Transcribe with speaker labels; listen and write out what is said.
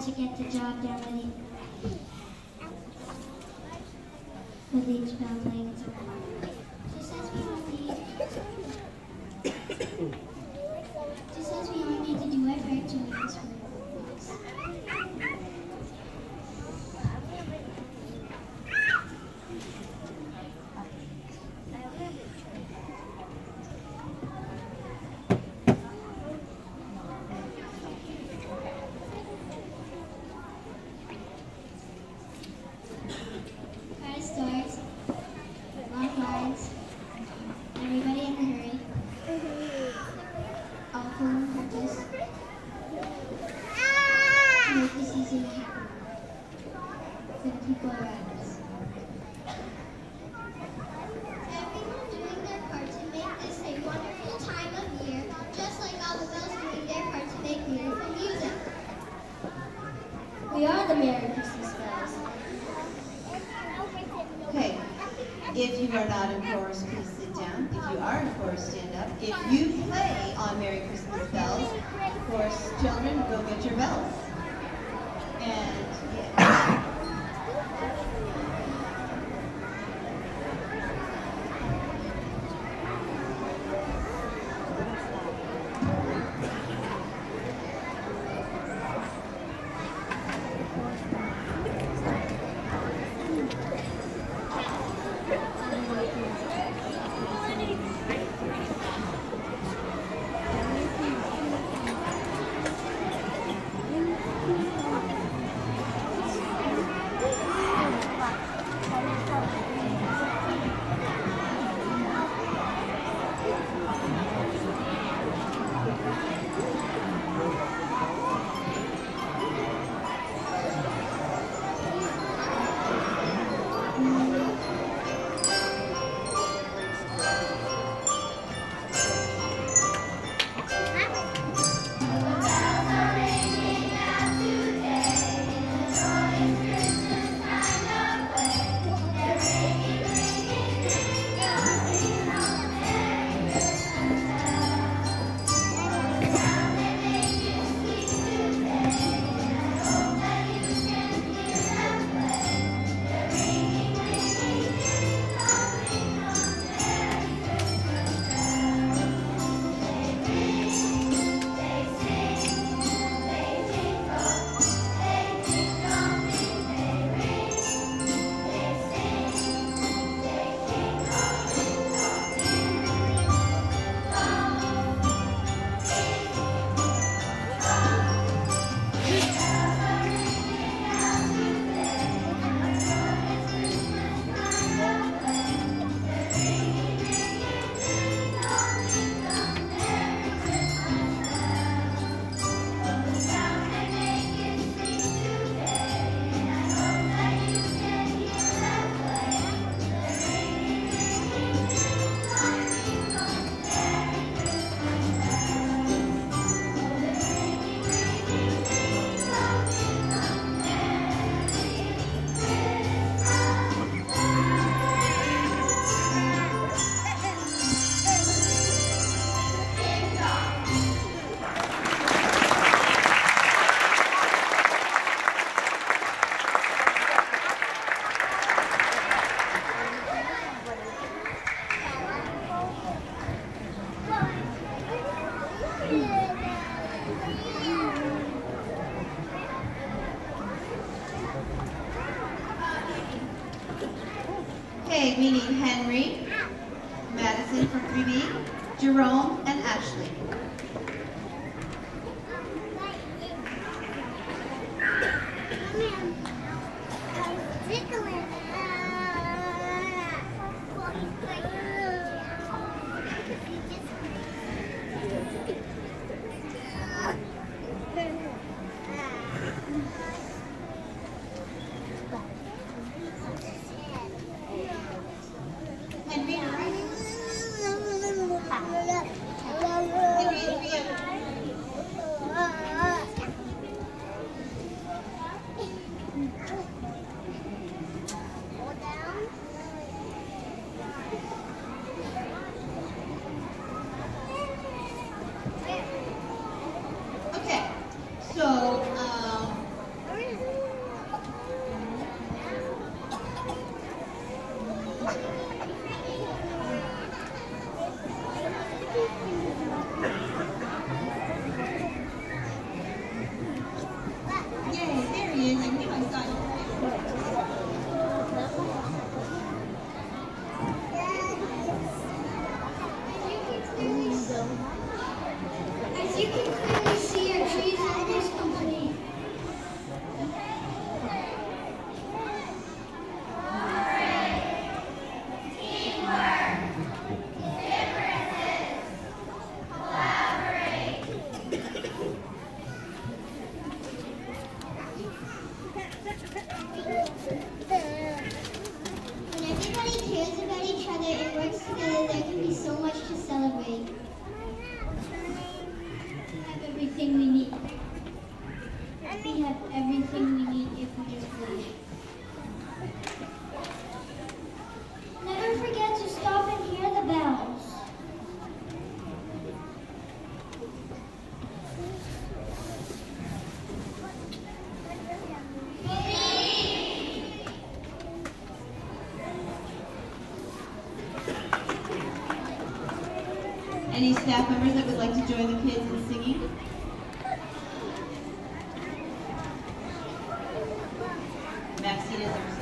Speaker 1: hard to get the job done with each, with each building. She
Speaker 2: if you are not in chorus, please sit down. If you are in chorus, stand up. If you play on Merry Christmas Bells, chorus children, go get your bells. And, yeah. Okay, need Henry, Madison from 3B, Jerome, and Ashley. Henry, Henry, there can be so much to celebrate.
Speaker 1: staff members that would like to join the kids in singing. Maxine is our